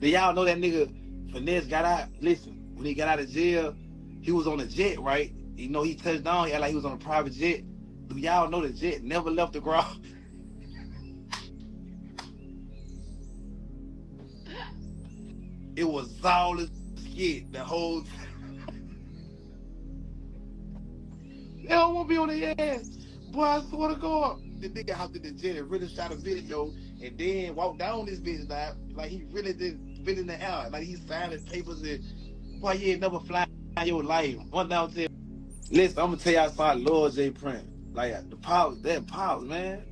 Did y'all know that nigga Finesse got out? Listen, when he got out of jail, he was on a jet, right? You know, he touched down, he like he was on a private jet. Do y'all know the jet never left the ground? it was all as shit the whole they don't want be on their ass. Boy, I swear to God. The nigga hopped in the jet and really shot a video and then walked down this bitch now. Like he really did fit in the air. Like he signing papers and boy, you ain't never fly in your life. One down to Listen, I'm gonna tell y'all. I love J Prince. Like the pops, that pops, man.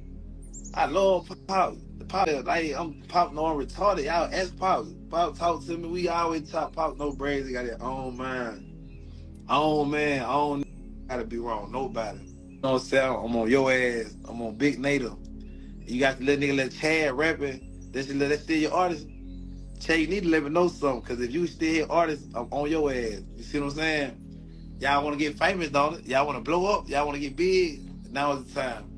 I love pops. The pop, like I'm pop, no, I'm retarded. Y'all ask pops. Pop talk to me. We always talk. Pop no braids. They got their own mind. Own man. Own gotta be wrong. Nobody. You know what I'm saying? I'm on your ass. I'm on Big Nader. You got to let nigga let Chad rapping. That's that's still your artist. Chad, you need to let me know something. Cause if you still artist, I'm on your ass. You see what I'm saying? Y'all want to get famous, don't it? Y'all want to blow up? Y'all want to get big? Now is the time.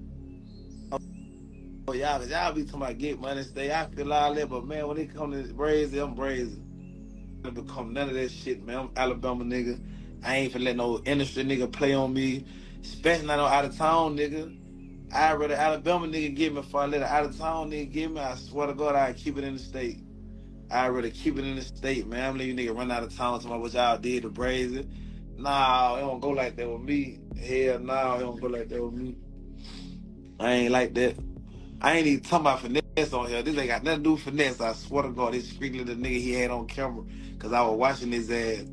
Oh, y'all, y'all be talking about get money, stay. I feel all that, but man, when it come to brazy, I'm brazy. I become none of that shit, man. I'm Alabama nigga. I ain't finna let no industry nigga play on me, especially not no out of town nigga. I rather Alabama nigga give me before I let an out of town nigga give me. I swear to God, I keep it in the state. I rather keep it in the state, man. I'm letting you nigga run out of town to my what y'all did to brazy. Nah, it don't go like that with me. Hell nah, it don't go like that with me. I ain't like that. I ain't even talking about finesse on here. This ain't got nothing to do with finesse. I swear to God, this strictly the nigga he had on camera. Cause I was watching his ass.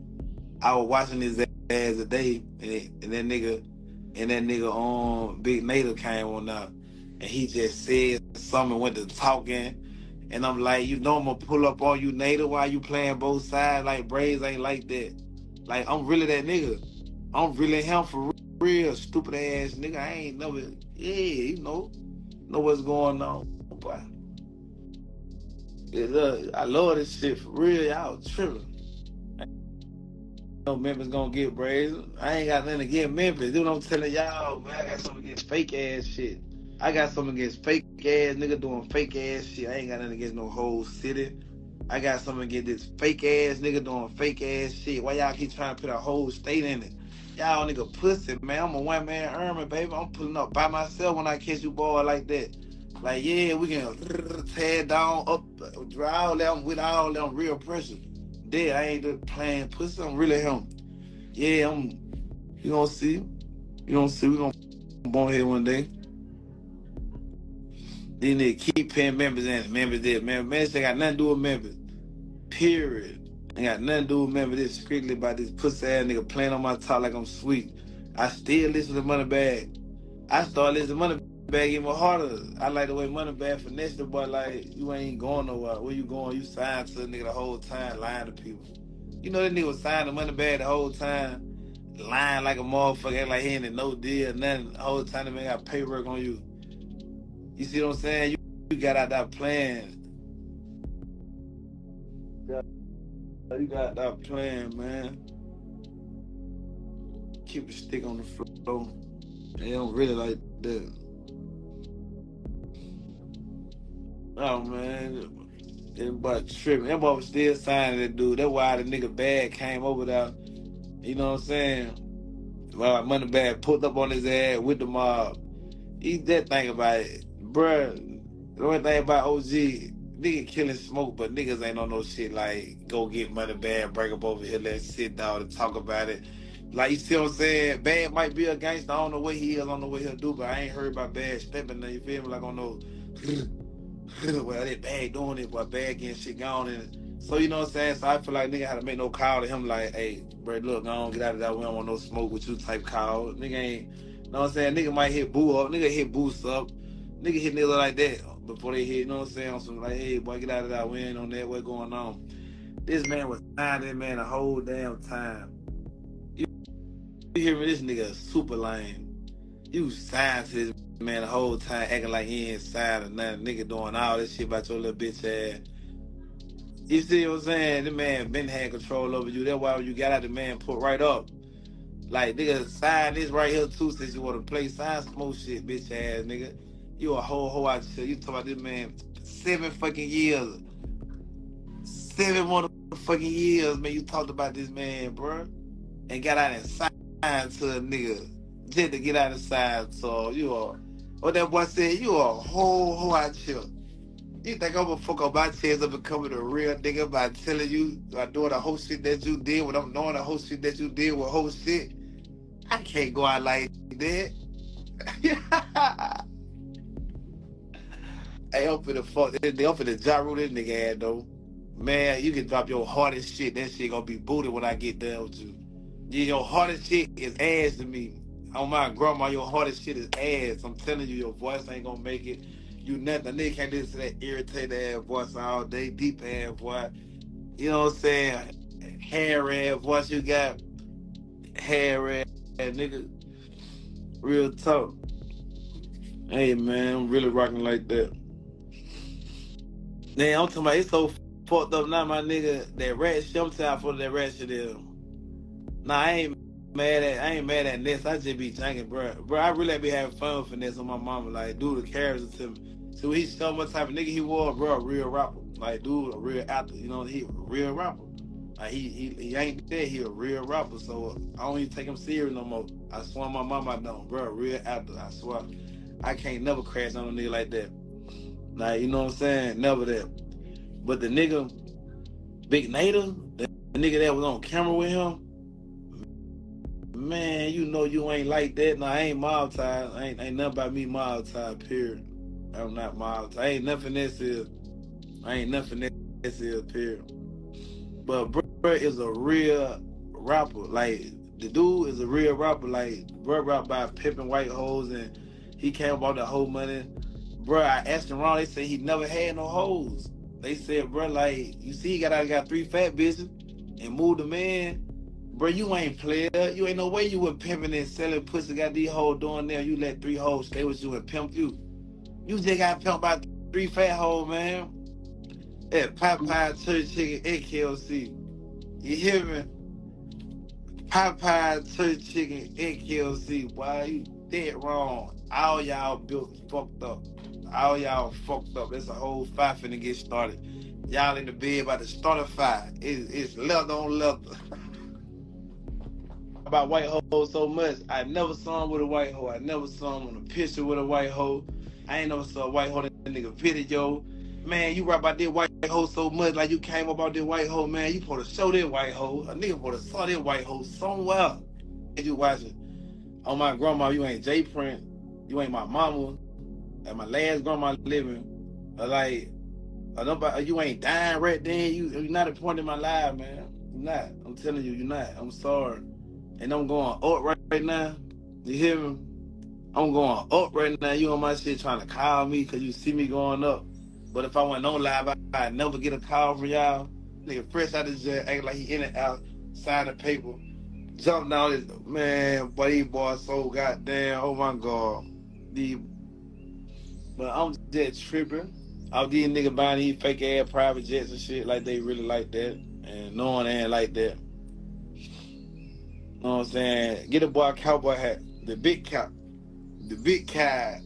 I was watching his ass a day, and, it, and that nigga, and that nigga on Big Nader came on out, and he just said something, went to talking, and I'm like, you know, I'm gonna pull up on you, Nader, while you playing both sides. Like braids ain't like that. Like I'm really that nigga. I'm really him for real, stupid ass nigga. I ain't never, yeah, you know, know what's going on, but I love this shit for real. Y'all tripping. No Memphis gonna get braids. I ain't got nothing get Memphis. What I'm telling y'all, man. I got something against fake ass shit. I got something against fake ass nigga doing fake ass shit. I ain't got nothing against no whole city. I got something get this fake ass nigga doing fake ass shit. Why y'all keep trying to put a whole state in it? Y'all nigga pussy, man. I'm a one man army, baby. I'm pulling up by myself when I catch you boy like that. Like, yeah, we can tear down, up, draw all them with all them real pressure. Dead, I ain't just playing pussy. I'm really him. Yeah, I'm. You gonna see? You gonna see? We gonna born here one day. Then they keep paying members and Members did. Members, members ain't got nothing to do with members. Period. Ain't got nothing to do with members. This strictly about this pussy ass nigga playing on my top like I'm sweet. I still listen to Moneybagg. I start listening to Money Bag even harder. I like the way Moneybagg finesse the boy like you ain't going nowhere. Where you going? You signed to the nigga the whole time, lying to people. You know that nigga was signed to Moneybagg the whole time, lying like a motherfucker, like he ain't in no deal, nothing. The whole time the man got paperwork on you. You see what I'm saying? You, you got out that plan. You got that plan, man. Keep a stick on the floor. They don't really like that. Oh man, everybody tripping. Everybody was still signing that dude. That's why the nigga bad came over there. You know what I'm saying? Well, Moneybagg pulled up on his ass with the mob. He that thing about it bruh, the only thing about OG, nigga killing smoke, but niggas ain't on no shit like go get money bad, break up over here, let's sit down and talk about it. Like you see what I'm saying? Bad might be a gangster. I don't know what he is, I don't know what he'll do, but I ain't heard about bad stepping there, you feel me? Like don't know well they bad doing it, but bad getting shit gone and so you know what I'm saying? So I feel like nigga had to make no call to him like, hey, bro, look, I don't get out of that. We don't want no smoke with you type call. Nigga ain't know what I'm saying? Nigga might hit boo up, nigga hit boost up nigga hit niggas like that before they hit, you know what I'm saying? Some like, hey, boy, get out of that. We ain't on that. What going on? This man was signing man the whole damn time. You, you hear me? This nigga super lame. You signed to this man the whole time, acting like he ain't signed or nothing. Nigga doing all this shit about your little bitch ass. You see what I'm saying? The man been had control over you. That's why when you got out, the man put right up. Like, nigga, sign this right here too since you want to play. Sign some more shit, bitch ass nigga. You a whole whole out shit. You talking about this man seven fucking years. seven motherfucking years, man, you talked about this man, bro, and got out and signed to a nigga just to get out of sign. So you are, what oh, that boy said, you a whole whole out here. You think I'm gonna fuck up my chance of becoming a real nigga by telling you, by doing the whole shit that you did, when I'm knowing the whole shit that you did with whole shit? I can't go out like that. hey, I'm finna fuck, they, they I'm finna gyro this nigga ass though. Man, you can drop your hardest shit, that shit gonna be booted when I get down with you. Yeah, your hardest shit is ass to me. Oh my grandma, your hardest shit is ass. I'm telling you, your voice ain't gonna make it you nothing. The nigga can't listen to that irritated ass voice all day, deep ass voice. You know what I'm saying? Hair ass voice you got. Hair ass nigga. Real talk. Hey man, I'm really rocking like that. Man, I'm talking about it's so fucked up now, my nigga. That rat shit, I'm telling for that rat shit is. Nah, I ain't mad at I ain't mad at Ness. I just be thinking, bro. Bro, I really be having fun with Finesse on my mama. Like, dude, the character to me. So he showed what type of nigga he was, bro, a real rapper. Like, dude, a real actor. You know, he a real rapper. Like, he, he he ain't dead. He a real rapper. So I don't even take him serious no more. I swear my mama I know, bro, real actor. I swear. I can't never crash on a nigga like that. Like, you know what I'm saying? Never that. But the nigga, Big Nader, the nigga that was on camera with him, man, you know you ain't like that. No, I ain't mob tied. Ain't ain't nothing about me mob tied, period. I'm not mild. I ain't nothing this is. I ain't nothing this is. Period. But bro is a real rapper. Like the dude is a real rapper. Like bro rap by pimping white hoes and he came about the whole money. Bro, I asked him around. They said he never had no hoes. They said, bro, like you see, he got out got three fat bitches and moved them in. Bro, you ain't player. You ain't no way you were pimping and selling pussy. Got these hoes doing there. You let three hoes stay with you and pimp you. You just got pimped by three fat hoes, man. At Popeye Church Chicken and KLC. You hear me? Popeye Church Chicken and KLC. Why you dead wrong? All y'all built fucked up. All y'all fucked up. There's a whole fight finna get started. Y'all in the bed about to start a fight. It, it's leather on leather. about white hoes so much. I never saw him with a white hoe. I never saw him on a picture with a white hoe. I ain't never saw a white hoe that nigga video. Man, you rap about that white hoe so much like you came about that white hoe, man. You supposed to show that white hoe. A nigga supposed to saw that white hoe somewhere. If you watching. On my grandma, you ain't J Prince. You ain't my mama. And my last grandma living. Like, you ain't dying right then. You, you're not a point in my life, man. You're not. I'm telling you, you're not. I'm sorry. And I'm going up right, right now. You hear me? I'm going up right now. You on my shit trying to call me because you see me going up. But if I went on live, I, I'd never get a call from y'all. Nigga fresh out of jail, acting like he in and out, sign the paper. Jumped down this man, boy, these boys so goddamn, oh my god. The but I'm just tripping. All these niggas buying these fake ass private jets and shit like they really like that. And knowing they ain't like that. You know what I'm saying? Get a boy a cowboy hat. The big cap the big cat